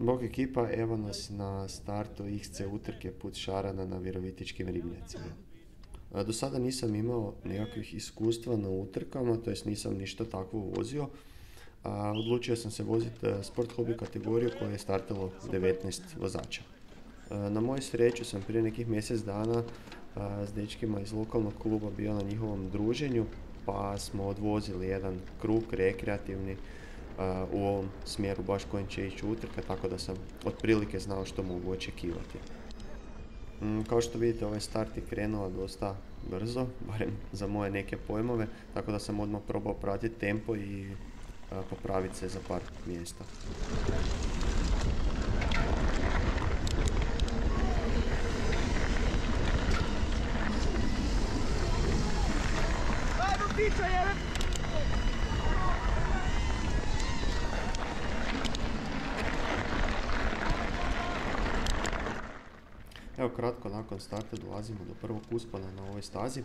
Bog ekipa, evo nas na startu XC utrke put Šarana na Virovitičkim ribnjacima. Do sada nisam imao nekakvih iskustva na utrkama, to jest nisam ništa takvo vozio. Odlučio sam se voziti e, sport hobby kategoriju koja je startalo 19 vozača. E, na moju sreću sam prije nekih mjesec dana s dečkima iz lokalnog kluba bio na njihovom druženju, pa smo odvozili jedan krug rekreativni u ovom smjeru baš kojim će ići utrka, tako da sam otprilike znao što mogu očekivati. Mm, kao što vidite, ovaj start je krenuo dosta brzo, barem za moje neke pojmove, tako da sam odmah probao pratiti tempo i popraviti se za par mjesta. Evo kratko nakon starta dolazimo do prvog uspona na ovoj stazi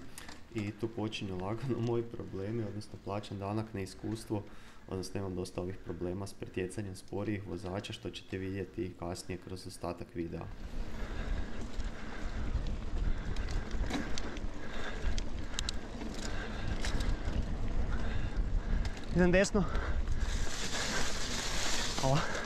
i tu počinju lagano moji problemi, odnosno plaćam danak na iskustvo, odnosno imam dosta ovih problema s pretjecanjem sporijih vozača što ćete vidjeti kasnije kroz ostatak videa. Idem desno. Hvala.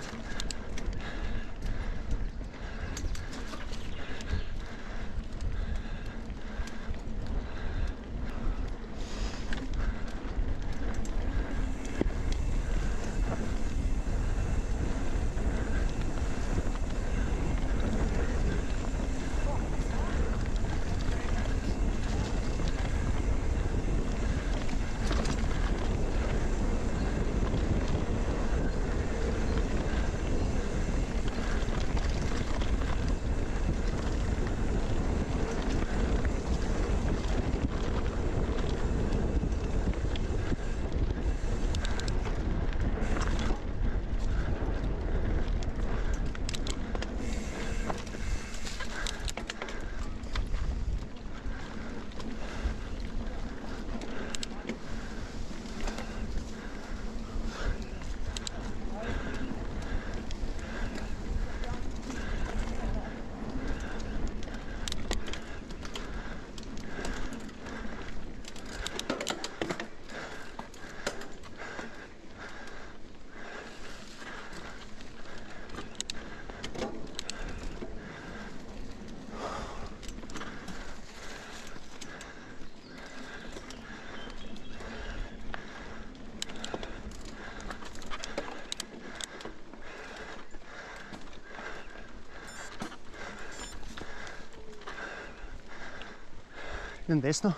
Idem desno.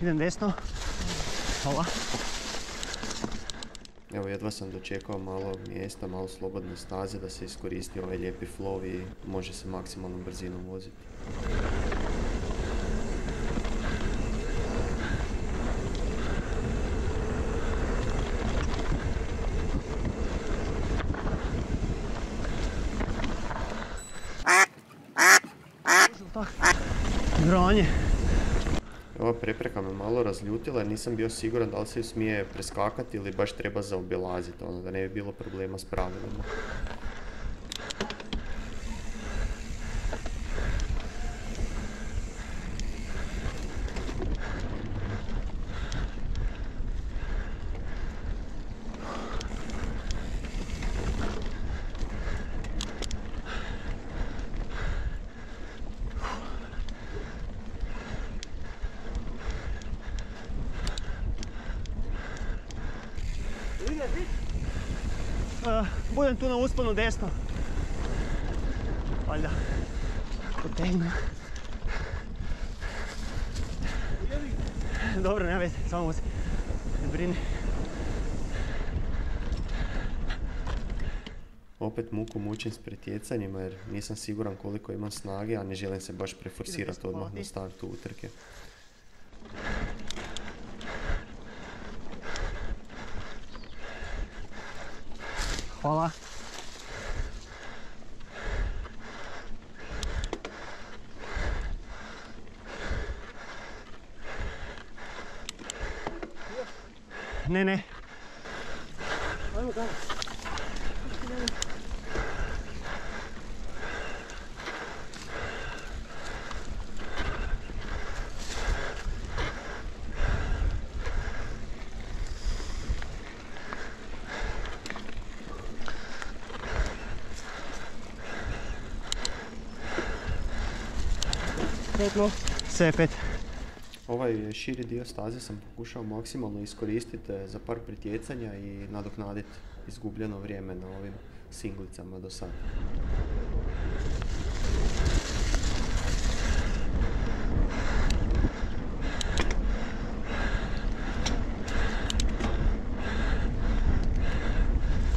Idem desno. Hvala. Evo jedva sam dočekao malo mjesta, malo slobodne staze da se iskoristi ovaj lijepi flow i može se maksimalnom brzinom voziti. Granje. Ova prepreka me malo razljutila jer nisam bio siguran da li se smije preskakati ili baš treba zaobilaziti, ono da ne bi bilo problema s pravilima. Budem tu na usponu desno. Valjda. Potegnu. Dobro, nema veze, samo vozi. Ne brini. Opet muku mučim s pretjecanjima jer nisam siguran koliko imam snage, a ne želim se baš preforsirati odmah na startu utrke. Hvala. Ne, ne. Petno. Sve pet. Ovaj širi dio staze sam pokušao maksimalno iskoristiti za par pritjecanja i nadoknaditi izgubljeno vrijeme na ovim singlicama do sada.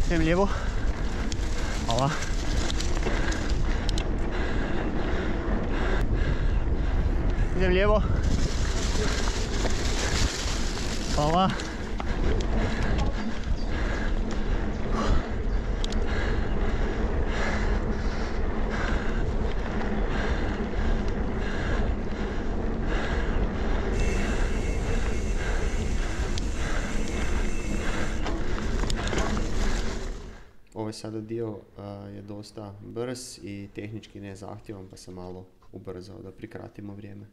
Idem lijevo. Hvala. Idem lijevo. Hvala. Ovaj sada dio je dosta brz i tehnički nezahtjevan pa sam malo ubrzao da prikratimo vrijeme.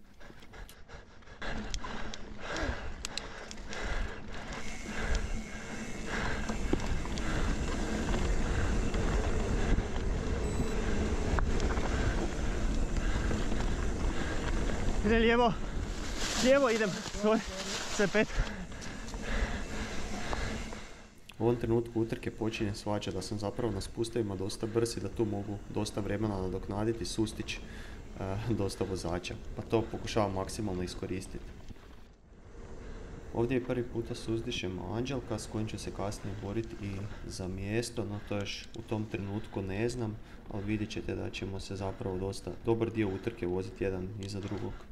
Idem lijevo. Lijevo idem. Svoj. Sve pet. U ovom trenutku utrke počinje svađa da sam zapravo na spustovima dosta brz i da tu mogu dosta vremena nadoknaditi, sustić e, dosta vozača. Pa to pokušavam maksimalno iskoristiti. Ovdje je prvi puta suzdišem Anđelka s kojim ću se kasnije boriti i za mjesto, no to još u tom trenutku ne znam, ali vidjet ćete da ćemo se zapravo dosta dobar dio utrke voziti jedan iza drugog.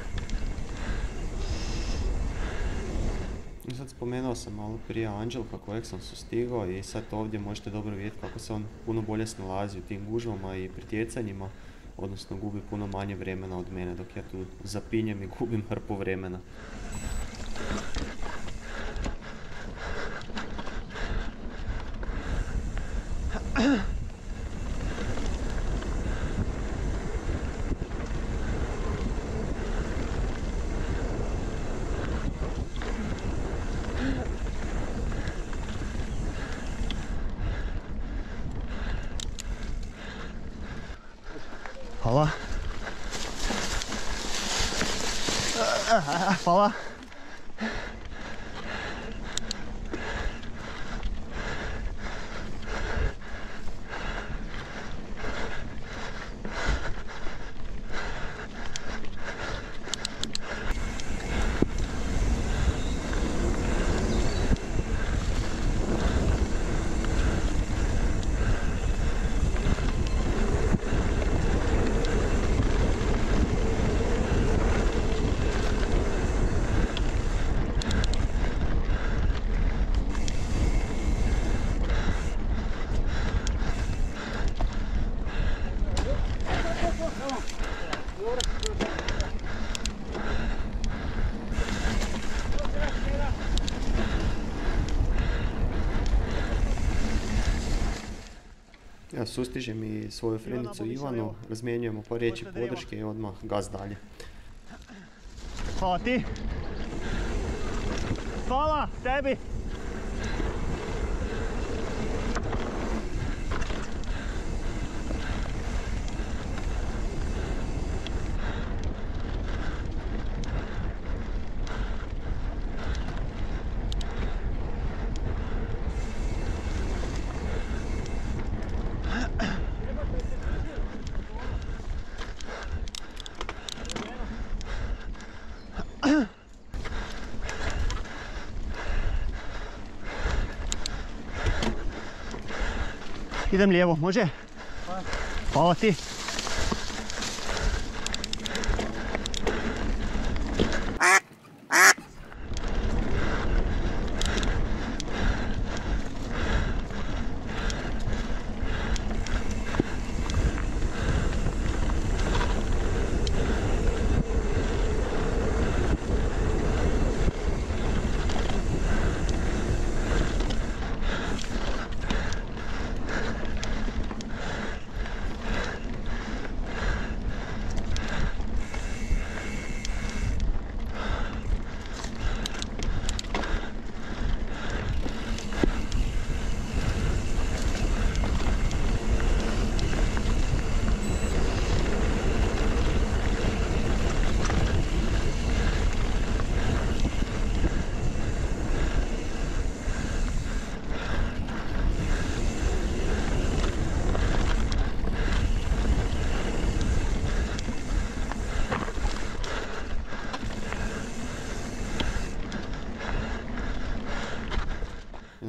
sad spomenuo sam malo prije Anđelka kojeg sam sustigao i sad ovdje možete dobro vidjeti kako se on puno bolje snalazi u tim gužvama i pritjecanjima, odnosno gubi puno manje vremena od mene dok ja tu zapinjem i gubim hrpu vremena. Hvala. Hvala. Ja sustižem i svoju frendicu Ivanu, razmjenjujemo par riječi podrške i odmah gaz dalje. Hvala ti. Hvala tebi. Idem lijevo, može? Hvala ti.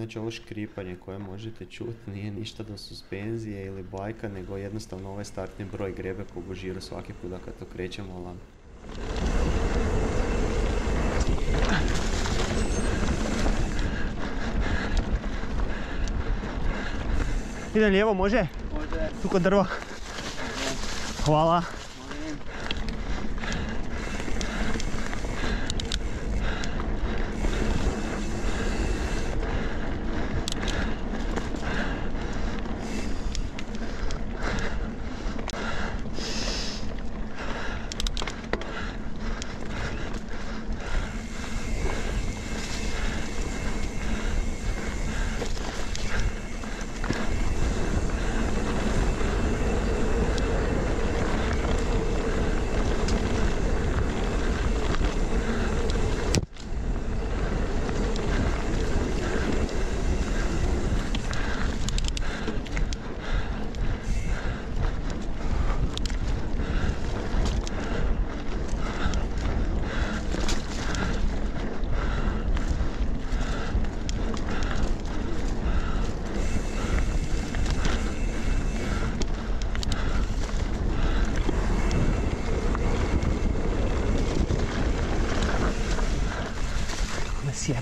Znači ovo škripanje koje možete čuti nije ništa do suspenzije ili bajka, nego jednostavno ovaj startni broj grebe po božiru svaki put kad to krećemo lan. Idem lijevo, može? Može, Tu kod drva. Hvala.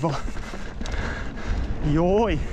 よーい。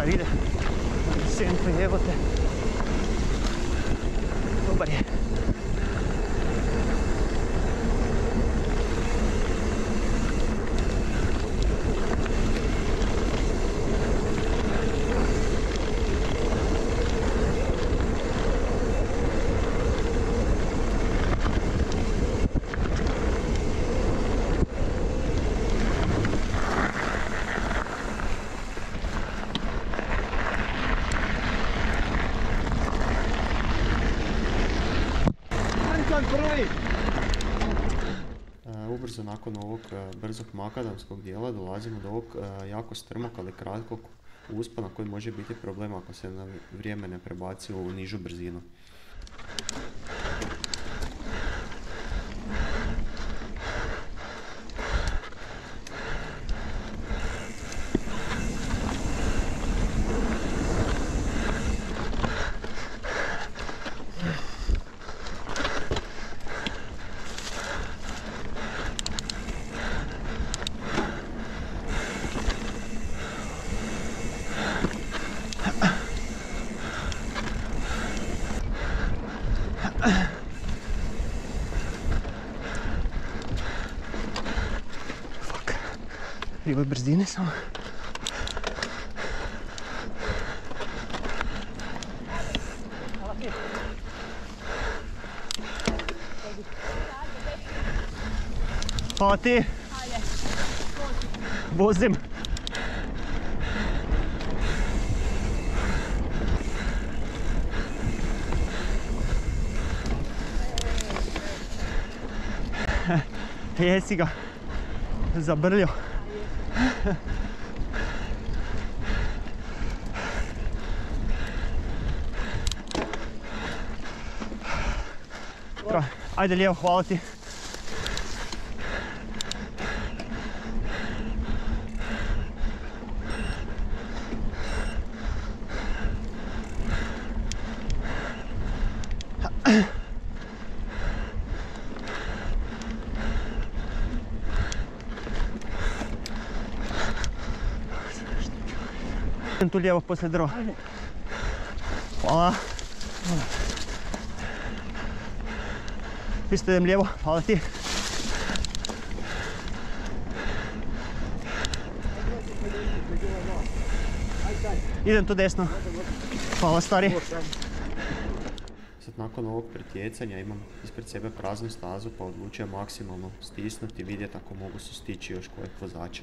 Kako frajer ide. Sento jebote. Dobar je. Anton prvi! E, ubrzo nakon ovog e, brzog makadamskog dijela dolazimo do ovog e, jako strmog ali kratkog uspona koji može biti problem ako se na vrijeme ne prebaci u nižu brzinu. krive brzine so. Poti. Vozim. Jesi ga zabrljo. Ajde lijevo, hvala ti. Tu lijevo poslije drva. Hvala. Isto idem lijevo, hvala ti. Idem tu desno. Hvala stari. Sad nakon ovog pretjecanja imam ispred sebe praznu stazu pa odlučujem maksimalno stisnuti i vidjeti ako mogu sustići još kojeg vozača.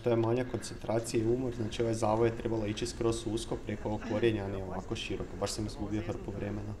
što je manja koncentracija i umor, znači ovaj zavoj je trebalo ići skroz usko preko korenja, a ne ovako široko. Baš sam izgubio hrpu vremena.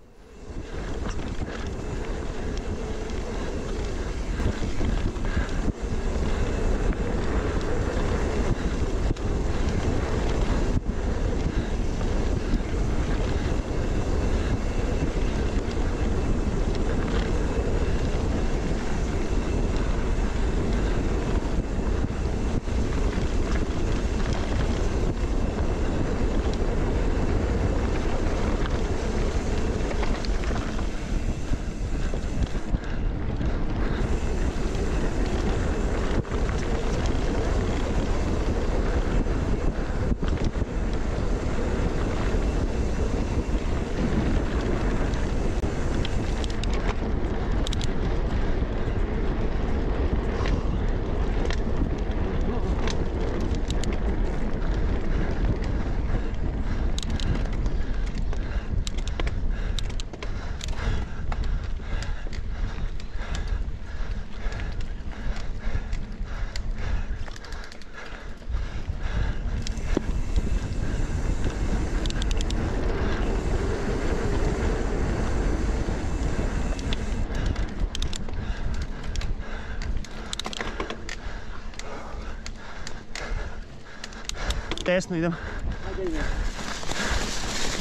Desno idem.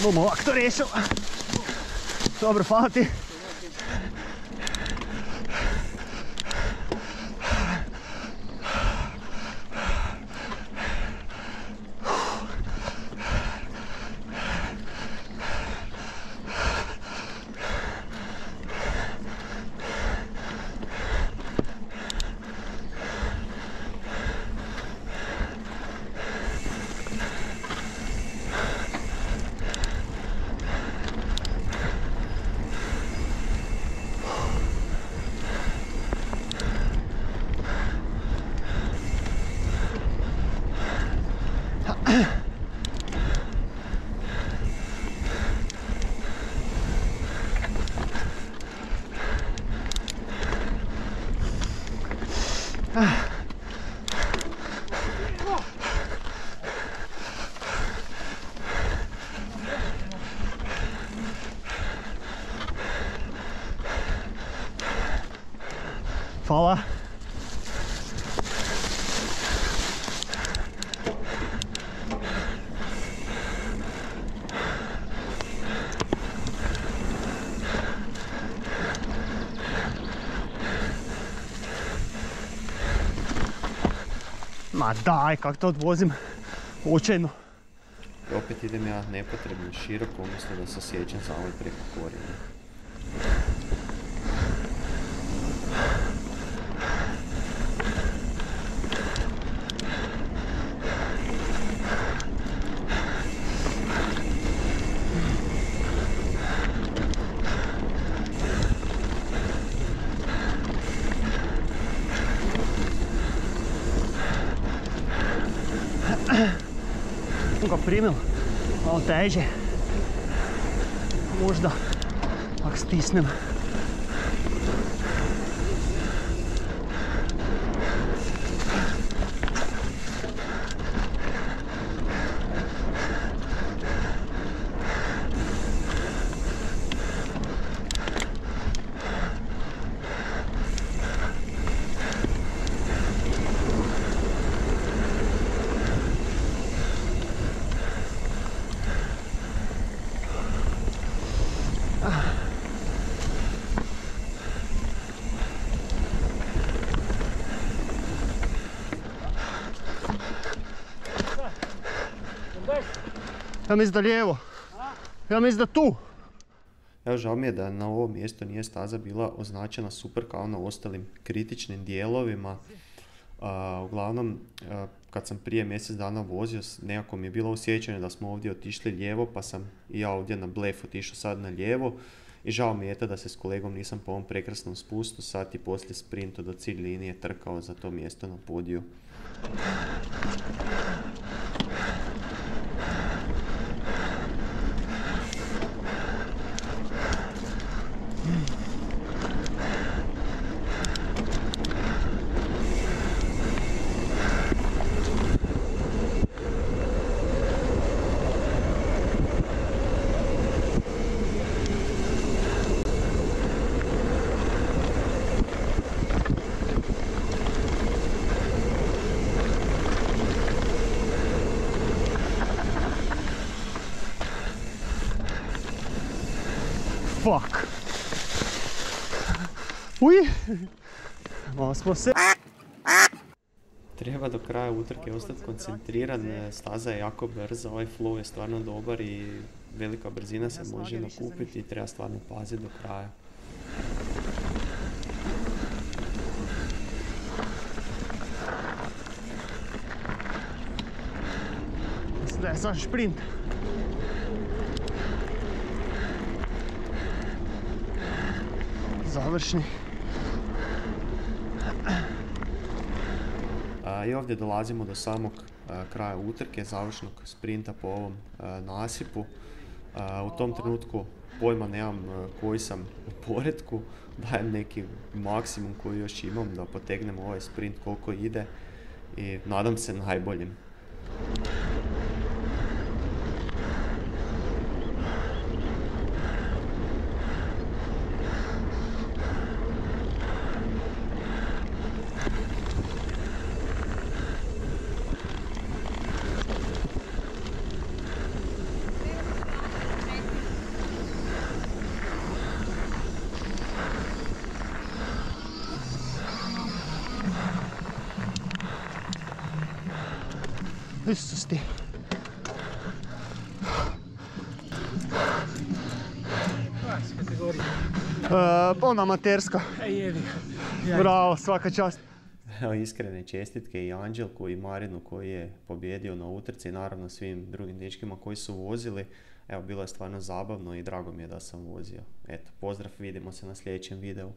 Bomo ovako to riješio. Dobro, hvala ti. Hvala. Ma daj, kak to odvozim očajno. Opet idem ja nepotrebno široko, umjesto da se sjećam za ovaj preko korijena. Bunga primim malo. Možda, ak stisnem Ja mislim da lijevo. Ja mislim da tu. Evo žao mi je da na ovom mjestu nije staza bila označena super kao na ostalim kritičnim dijelovima. A, uglavnom, a, kad sam prije mjesec dana vozio, nekako mi je bilo osjećanje da smo ovdje otišli lijevo, pa sam ja ovdje na blef otišao sad na lijevo. I žao mi je eto da se s kolegom nisam po ovom prekrasnom spustu sad i poslije sprintu do cilj linije trkao za to mjesto na podiju. Uj. Malo smo se... Treba do kraja utrke ostati koncentriran, e, staza je jako brza, ovaj flow je stvarno dobar i velika brzina se može nakupiti i treba stvarno paziti do kraja. Mislim da je sad šprint. Završni. A, I ovdje dolazimo do samog a, kraja utrke, završnog sprinta po ovom a, nasipu. A, u tom trenutku pojma nemam koji sam u poredku, dajem neki maksimum koji još imam da potegnem ovaj sprint koliko ide i nadam se najboljim. Isus ti. Uh, ona amaterska. Bravo, svaka čast. Evo iskrene čestitke i Anđelku i Marinu koji je pobjedio na utrci i naravno svim drugim dečkima koji su vozili. Evo bilo je stvarno zabavno i drago mi je da sam vozio. Eto, pozdrav, vidimo se na sljedećem videu.